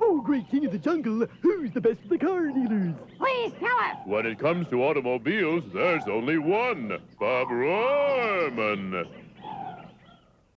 Oh, great king of the jungle, who's the best of the car dealers? Please tell us. When it comes to automobiles, there's only one, Bob Rohrman.